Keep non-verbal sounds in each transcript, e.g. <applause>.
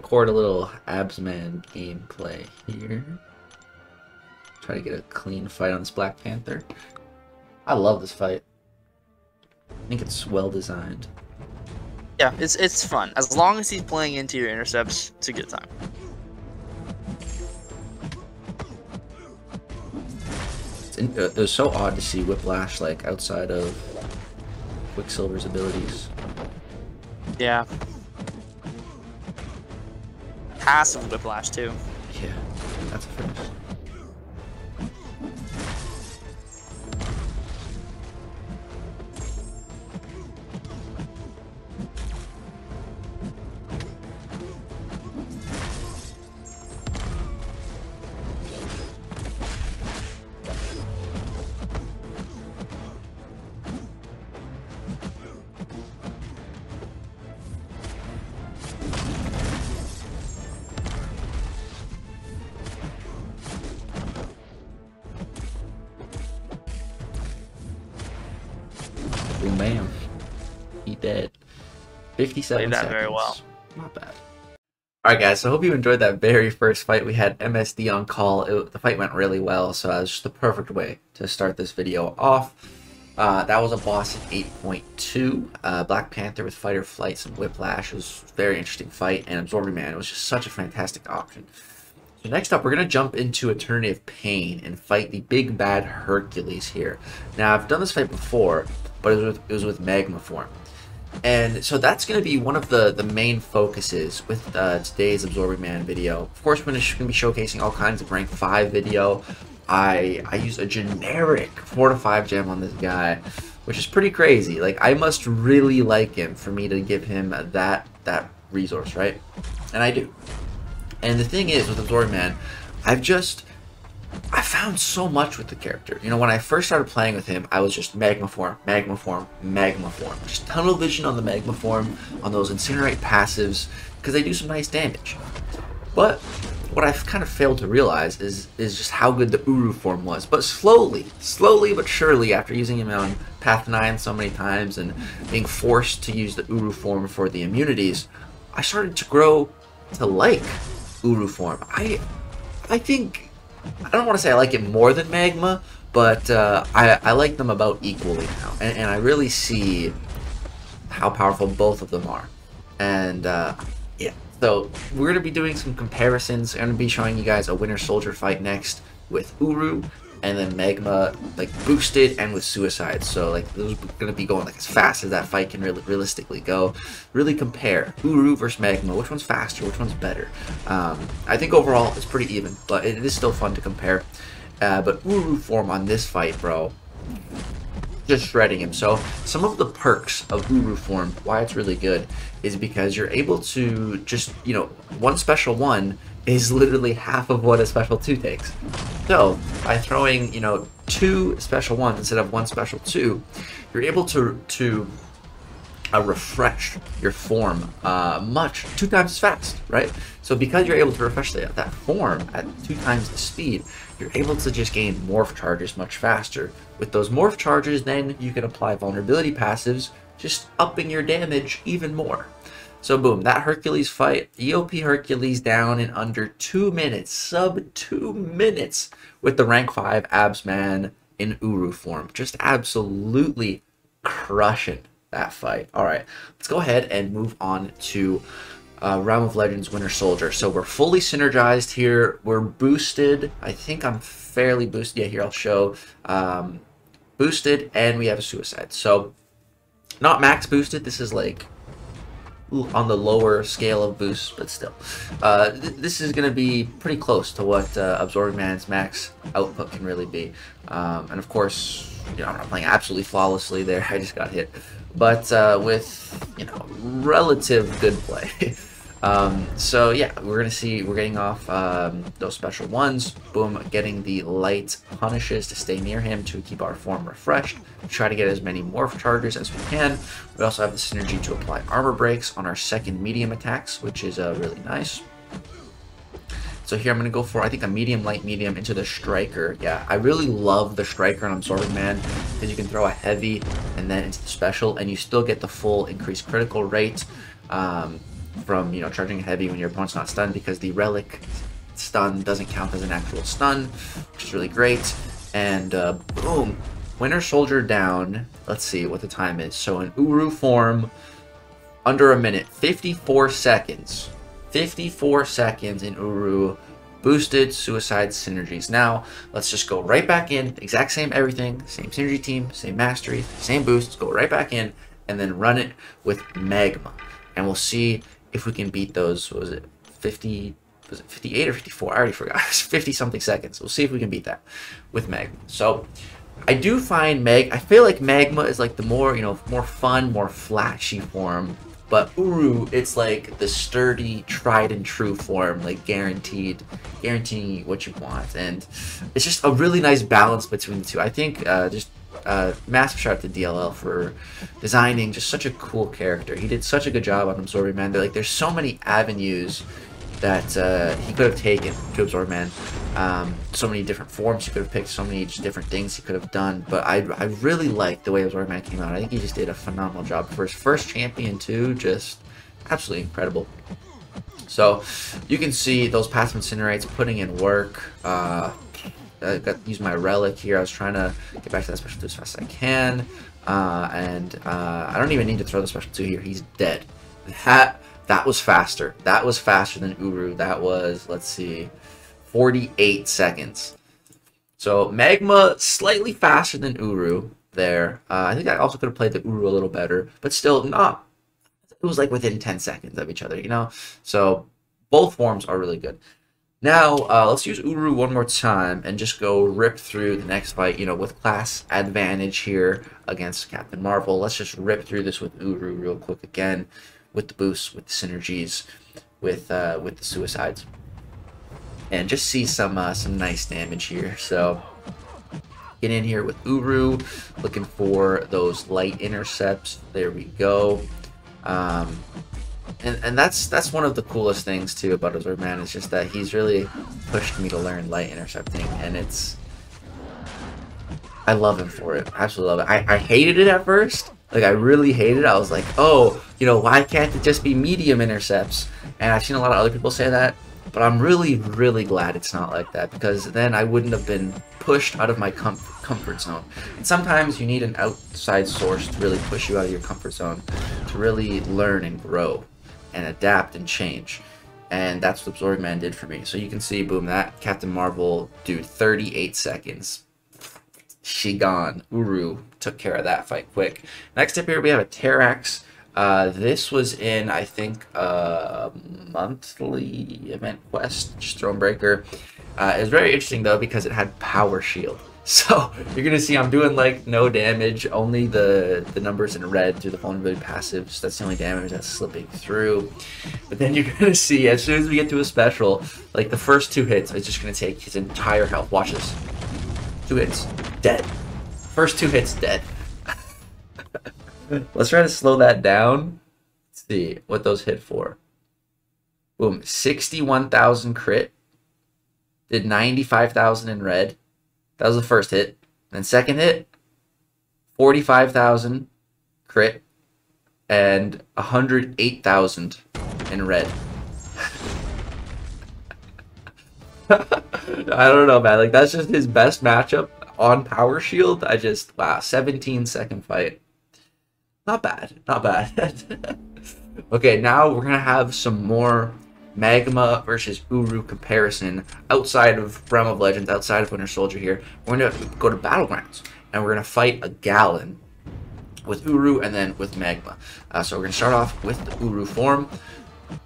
record a little Absman gameplay here. Try to get a clean fight on this Black Panther. I love this fight. I think it's well designed. Yeah, it's it's fun. As long as he's playing into your intercepts, it's a good time. It's in, uh, it was so odd to see Whiplash like outside of Quicksilver's abilities. Yeah. Passive whiplash too. Yeah, that's a finish. Boom, bam. He dead. 57 Played that seconds. very well. Not bad. Alright guys, so I hope you enjoyed that very first fight. We had MSD on call. It, the fight went really well, so that was just the perfect way to start this video off. Uh, that was a boss at 8.2. Uh, Black Panther with Fight or Flights and Whiplash. It was a very interesting fight, and Absorbing Man It was just such a fantastic option. So next up, we're going to jump into Eternity of Pain and fight the big bad Hercules here. Now, I've done this fight before, but it was with, it was with Magma form. And so that's going to be one of the, the main focuses with uh, today's Absorbing Man video. Of course, we're going to be showcasing all kinds of rank 5 video. I, I use a generic 4 to 5 gem on this guy, which is pretty crazy. Like, I must really like him for me to give him that, that resource, right? And I do. And the thing is, with Absorbing Man, I've just... I found so much with the character. You know, when I first started playing with him, I was just magma form, magma form, magma form. Just tunnel vision on the magma form, on those incinerate passives, because they do some nice damage. But what I've kind of failed to realize is is just how good the Uru form was. But slowly, slowly but surely, after using him on Path 9 so many times and being forced to use the Uru form for the immunities, I started to grow to like Uru form. I I think I don't want to say I like it more than Magma, but uh, I, I like them about equally now. And, and I really see how powerful both of them are. And uh, yeah, so we're going to be doing some comparisons. I'm going to be showing you guys a Winter Soldier fight next with Uru. And then Magma, like, boosted and with Suicide. So, like, those to be going, like, as fast as that fight can really realistically go. Really compare Uru versus Magma. Which one's faster? Which one's better? Um, I think overall it's pretty even. But it is still fun to compare. Uh, but Uru form on this fight, bro, just shredding him. So some of the perks of Uru form, why it's really good, is because you're able to just, you know, one special one is literally half of what a special two takes. So by throwing, you know, two special ones instead of one special two, you're able to to uh, refresh your form uh, much two times as fast, right? So because you're able to refresh that, that form at two times the speed, you're able to just gain morph charges much faster. With those morph charges, then you can apply vulnerability passives, just upping your damage even more. So boom, that Hercules fight, EOP Hercules down in under two minutes, sub two minutes with the rank five abs man in Uru form. Just absolutely crushing that fight. All right, let's go ahead and move on to uh, Realm of Legends Winter Soldier. So we're fully synergized here. We're boosted. I think I'm fairly boosted. Yeah, here I'll show. Um, boosted, and we have a Suicide. So not max boosted. This is like on the lower scale of boosts, but still. Uh, th this is going to be pretty close to what uh, Absorbing Man's max output can really be. Um, and of course, you know, I'm not playing absolutely flawlessly there. <laughs> I just got hit. But uh, with, you know, relative good play. <laughs> um, so yeah, we're to see, we're getting off um, those special ones. Boom, getting the light punishes to stay near him to keep our form refreshed. Try to get as many morph charges as we can. We also have the synergy to apply armor breaks on our second medium attacks, which is uh, really nice. So here I'm going to go for, I think, a medium, light, medium into the Striker. Yeah, I really love the Striker on Absorbing Man because you can throw a heavy and then into the special and you still get the full increased critical rate. Um, from you know charging heavy when your opponent's not stunned because the relic stun doesn't count as an actual stun, which is really great. And uh, boom, Winter Soldier down. Let's see what the time is. So in Uru form, under a minute, 54 seconds. 54 seconds in Uru boosted suicide synergies. Now, let's just go right back in, exact same everything, same synergy team, same mastery, same boosts, go right back in, and then run it with Magma. And we'll see if we can beat those, was it, 50, was it 58 or 54? I already forgot. <laughs> It's 50 something seconds. We'll see if we can beat that with Magma. So I do find Mag, I feel like Magma is like the more, you know, more fun, more flashy form. But Uru, it's like the sturdy, tried and true form, like guaranteed, guaranteeing what you want. And it's just a really nice balance between the two. I think uh, just uh, massive shout out to DLL for designing just such a cool character. He did such a good job on Absorbing Man. They're like, there's so many avenues that uh, he could have taken to absorb man. Um, so many different forms he could have picked, so many different things he could have done. But I, I really like the way absorb man came out. I think he just did a phenomenal job for his first champion too. Just absolutely incredible. So you can see those passive incinerates putting in work. Uh, I got use my relic here. I was trying to get back to that special two as fast as I can. Uh, and uh, I don't even need to throw the special two here. He's dead. That that was faster. That was faster than Uru. That was, let's see, 48 seconds. So Magma slightly faster than Uru there. Uh, I think I also could have played the Uru a little better, but still not. It was like within 10 seconds of each other, you know? So both forms are really good. Now, uh, let's use Uru one more time and just go rip through the next fight, you know, with class advantage here against Captain Marvel. Let's just rip through this with Uru real quick again with the boosts, with the synergies, with uh, with the suicides, and just see some uh, some nice damage here. So get in here with Uru, looking for those light intercepts. There we go. Um, and, and that's that's one of the coolest things too about Absorb Man is just that he's really pushed me to learn light intercepting, and it's I love him for it. I absolutely love it. I, I hated it at first, like I really hated it. I was like, oh, you know, why can't it just be medium intercepts? And I've seen a lot of other people say that, but I'm really, really glad it's not like that because then I wouldn't have been pushed out of my comfort, comfort zone. And sometimes you need an outside source to really push you out of your comfort zone, to really learn and grow and adapt and change. And that's what Absorbing Man did for me. So you can see, boom, that Captain Marvel, dude, 38 seconds. She gone. Uru took care of that fight quick. Next up here, we have a Terrax. Uh, this was in, I think, a monthly event quest, Thronebreaker. Uh, it was very interesting, though, because it had Power Shield. <laughs> So you're gonna see I'm doing like no damage, only the the numbers in red through the vulnerability passives. That's the only damage that's slipping through. But then you're <laughs> gonna see as soon as we get to a special, like the first two hits, it's just gonna take his entire health. Watch this. Two hits, dead. First two hits, dead. <laughs> Let's try to slow that down. Let's see what those hit for. Boom, 61,000 crit. Did 95,000 in red. That was the first hit. Then second hit, 45,000 crit and 108,000 in red. <laughs> I don't know, man. Like that's just his best matchup on Power Shield. I just wow, 17 second fight. Not bad, not bad. <laughs> okay, now we're gonna have some more Magma versus Uru comparison outside of Realm of Legends, outside of Winter Soldier here. We're gonna go to Battlegrounds and we're gonna fight a Galan with Uru and then with Magma. Uh, so we're gonna start off with the Uru form.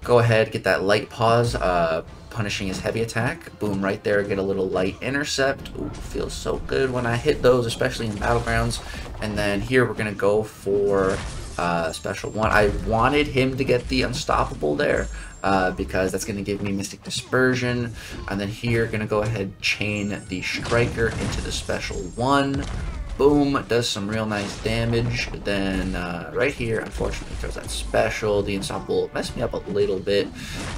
Go ahead, get that light pause. Uh, punishing his heavy attack. Boom, right there, get a little light intercept. Ooh, feels so good when I hit those, especially in Battlegrounds. And then here we're going to go for uh, special one. I wanted him to get the Unstoppable there. Uh, because that's going to give me Mystic Dispersion. And then here, going to go ahead chain the Striker into the special one. Boom, does some real nice damage. Then uh, right here, unfortunately, throws that special. The Unstoppable messed me up a little bit.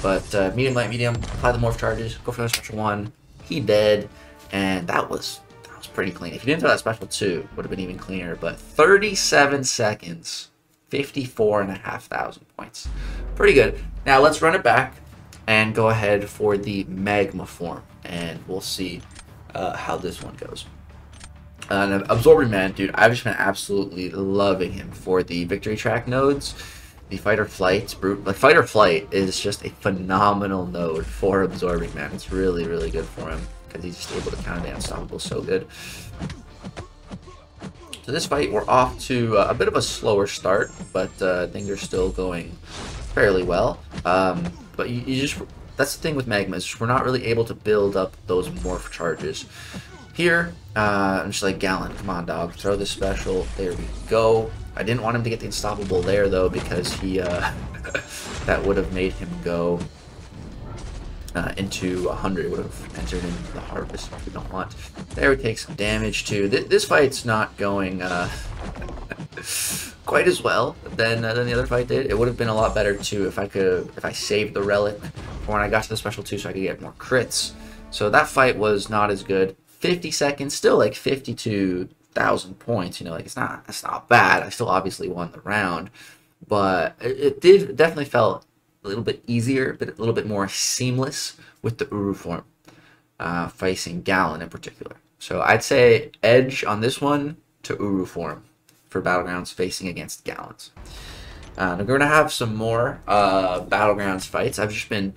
But uh, medium, light, medium, apply the morph charges, go for the special one. He dead. And that was that was pretty clean. If you didn't throw that special two, would have been even cleaner. But 37 seconds. 54,500 points. Pretty good. Now let's run it back and go ahead for the Magma form, and we'll see uh, how this one goes. Uh, Absorbing Man, dude, I've just been absolutely loving him for the victory track nodes. The fight or flight, brute, like fight or flight, is just a phenomenal node for Absorbing Man. It's really, really good for him because he's just able to counter the unstoppable so good. So this fight, we're off to uh, a bit of a slower start, but uh, things are still going fairly well. Um, but you, you, just, that's the thing with Magma, is we're not really able to build up those morph charges. Here, uh, I'm just like, Galan, come on, dog, throw this special. There we go. I didn't want him to get the unstoppable there, though, because he, uh, <laughs> that would have made him go uh, into 100. Would have entered into the harvest, we don't want. There we take some damage, too. Th this fight's not going uh, <laughs> quite as well than, uh, than the other fight did. It would have been a lot better, too, if I could if I saved the relic for when I got to the special, too, so I could get more crits. So that fight was not as good. 50 seconds, still like 52,000 points. You know, like it's not, it's not bad. I still obviously won the round, but it, it did definitely felt a little bit easier, but a little bit more seamless with the Uru form, uh, facing Galan in particular. So I'd say edge on this one to Uru form for Battlegrounds facing against Galans. Uh, we're going to have some more uh, Battlegrounds fights. I've just been,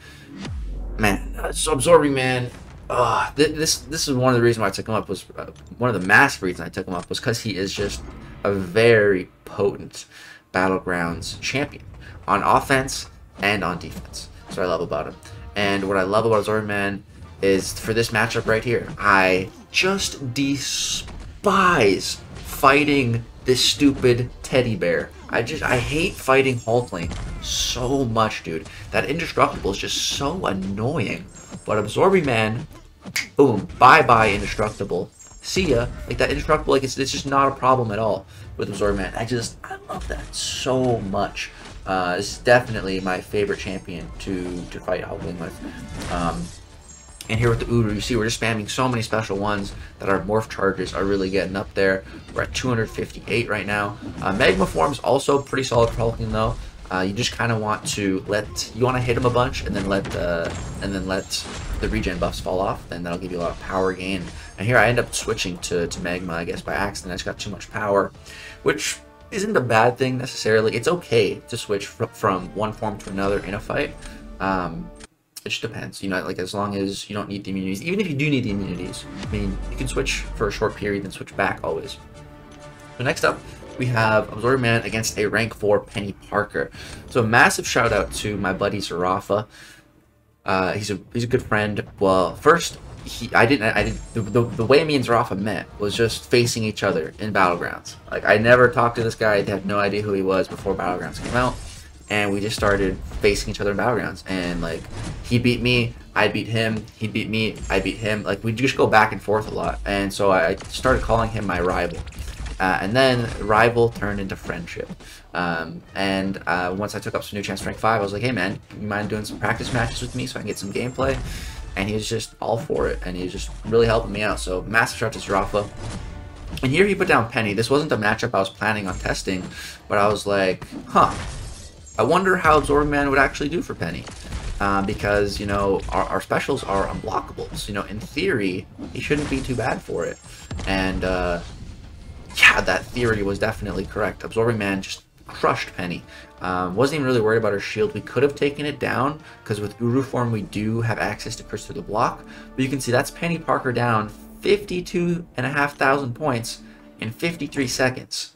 man, uh, so Absorbing Man, uh, th this this is one of the reasons why I took him up was uh, one of the massive reasons I took him up was because he is just a very potent battlegrounds champion on offense and on defense. That's what I love about him. And what I love about Zori Man is for this matchup right here, I just despise fighting this stupid teddy bear. I just I hate fighting Hulkling so much, dude. That indestructible is just so annoying. But Absorbing Man boom, bye bye indestructible. See ya. Like that indestructible, like it's, it's just not a problem at all with Absorb Man. I just, I love that so much. Uh, it's definitely my favorite champion to, to fight Hulkling with. Um, and here with the Uru, you see we're just spamming so many special ones that our morph charges are really getting up there. We're at 258 right now. Uh, Magma Form's also pretty solid for Hulkling though. Uh, you just kind of want to let you want to hit him a bunch and then let the and then let the regen buffs fall off. Then that'll give you a lot of power gain. And here I end up switching to to magma, I guess by accident. I just got too much power, which isn't a bad thing necessarily. It's okay to switch fr from one form to another in a fight. Um, it just depends, you know, like as long as you don't need the immunities. Even if you do need the immunities, I mean, you can switch for a short period and switch back always. So next up, we have Absorbing Man against a rank 4 Penny Parker. So a massive shout out to my buddy Zarafa. Uh, he's a he's a good friend. Well, first he I didn't I didn't the, the, the way me and Zarafa met was just facing each other in Battlegrounds. Like I never talked to this guy. I had no idea who he was before Battlegrounds came out. And we just started facing each other in Battlegrounds. And like he beat me, I beat him, he beat me, I beat him. Like we just go back and forth a lot. And so I started calling him my rival. Uh, and then rival turned into friendship. Um, and uh, once I took up some new chance rank 5, I was like, hey man, you mind doing some practice matches with me so I can get some gameplay? And he's just all for it, and he's just really helping me out. So massive shout to Zarafa. And here he put down Penny. This wasn't the matchup I was planning on testing, but I was like, huh, I wonder how Absorbing Man would actually do for Penny. Uh, because, you know, our, our, specials are unblockables. You know, in theory, he shouldn't be too bad for it. And, uh, yeah, that theory was definitely correct. Absorbing Man just crushed Penny. Um, wasn't even really worried about her shield. We could have taken it down, because with Uru form we do have access to Curse through the block. But you can see that's Penny Parker down 52,500 points in 53 seconds.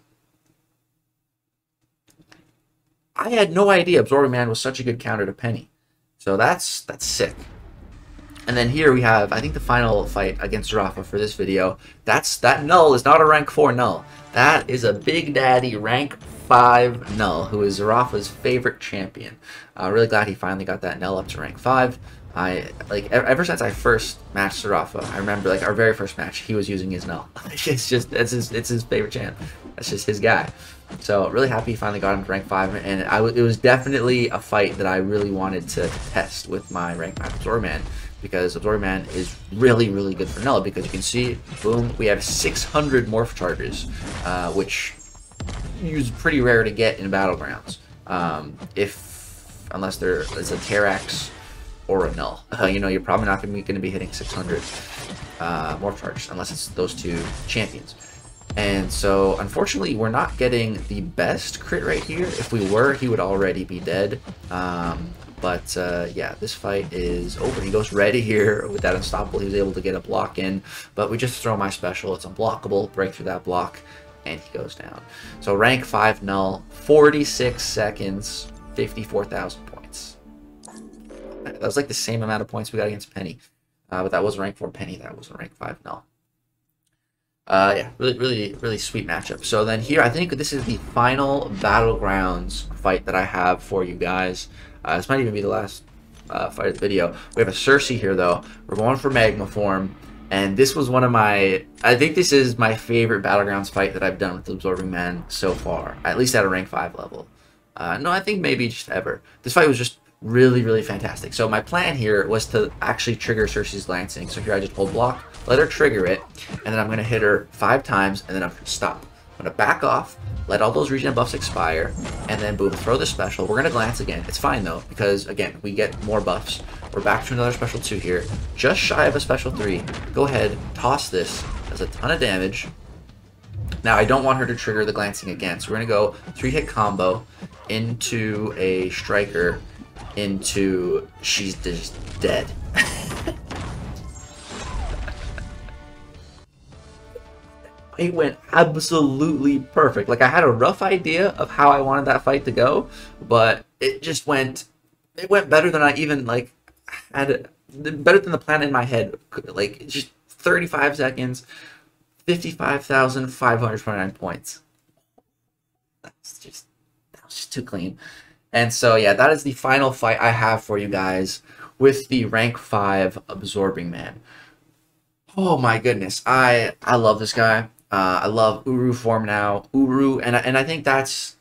I had no idea Absorbing Man was such a good counter to Penny. So that's that's sick. And then here we have, I think the final fight against Rafa for this video. That's That null is not a rank 4 null. That is a Big Daddy rank 5 null, who is Rafa's favorite champion. Uh, really glad he finally got that null up to rank 5. I like ever since I first matched Zarafa, I remember like our very first match, he was using his null. <laughs> it's just it's his it's his favorite champ. That's just his guy. So really happy he finally got him to rank five, and I it was definitely a fight that I really wanted to test with my rank five Zorman because Absorb Man is really, really good for Null because you can see, boom, we have 600 Morph Charges, uh, which is pretty rare to get in Battlegrounds. Um, if, unless there is a Terrax or a Null. Uh, <laughs> you know, you're probably not going to be hitting 600 uh, Morph Charge unless it's those two champions. And so, unfortunately, we're not getting the best crit right here. If we were, he would already be dead. Um, but uh, yeah, this fight is over. He goes ready here <laughs> with that unstoppable. He was able to get a block in, but we just throw my special. It's unblockable. Break through that block, and he goes down. So rank 5 null, 46 seconds, 54,000 points. That was like the same amount of points we got against Penny. Uh, but that was rank 4 Penny. That was rank 5 null. Uh, yeah, really, really, really sweet matchup. So then here, I think this is the final Battlegrounds fight that I have for you guys. Uh, this might even be the last uh, fight of the video. We have a Sersi here, though. We're going for Magma Form. And this was one of my... I think this is my favorite Battlegrounds fight that I've done with Absorbing Man so far. At least at a rank 5 level. Uh, no, I think maybe just ever. This fight was just really, really fantastic. So my plan here was to actually trigger Sersi's Glancing. So here I just hold block, let her trigger it, and then I'm going to hit her five times, and then I'm going to stop. To back off, let all those regen buffs expire, and then boom, throw the special. We're to glance again. It's fine though, because again, we get more buffs. We're back to another special 2 here, just shy of a special 3. Go ahead, toss this. Does a ton of damage. Now, I don't want her to trigger the glancing again, so we're to go 3-hit combo into a striker into she's just dead. <laughs> it went absolutely perfect. Like I had a rough idea of how I wanted that fight to go, but it just went it went better than I even like had better than the plan in my head. Like just 35 seconds, 55,529 points. That's just that was just too clean. And so, yeah, that is the final fight I have for you guys with the rank 5 Absorbing Man. Oh my goodness, I I love this guy. Uh, I love Uru form now. Uru, and, and I think that's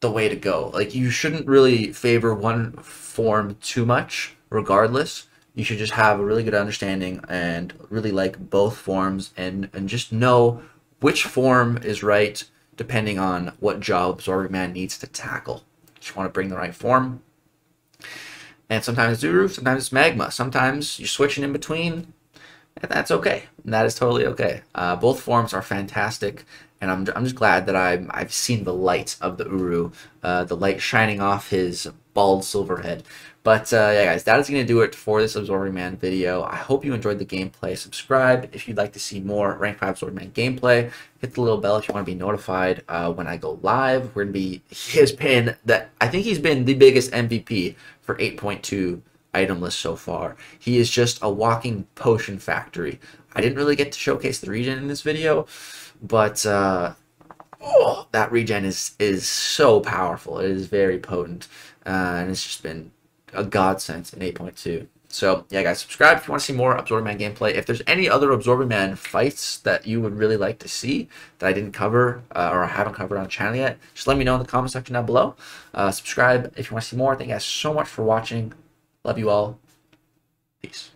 the way to go. Like, you shouldn't really favor one form too much, regardless. You should just have a really good understanding and really like both forms and, and just know which form is right depending on what job Absorbing Man needs to tackle. Just want to bring the right form. And sometimes it's Uru, sometimes it's Magma. Sometimes you're switching in between, and that's okay. And that is totally okay. Uh, both forms are fantastic, and I'm, I'm just glad that i I've seen the light of the Uru, uh, the light shining off his bald silver head. But uh, yeah, guys, that is going to do it for this Absorbing Man video. I hope you enjoyed the gameplay. Subscribe if you'd like to see more Rank 5 Absorbing Man gameplay. Hit the little bell if you want to be notified uh, when I go live. We're going to be, he has been, that I think he's been the biggest MVP for 8.2 item list so far. He is just a walking potion factory. I didn't really get to showcase the regen in this video, but uh, oh, that regen is, is so powerful. It is very potent, uh, and it's just been a godsend in 8.2. So yeah, guys, subscribe if you want to see more Absorbing Man gameplay. If there's any other Absorbing Man fights that you would really like to see that I didn't cover uh, or I haven't covered on the channel yet, just let me know in the comment section down below. Uh, subscribe if you want to see more. Thank you guys so much for watching. Love you all. Peace.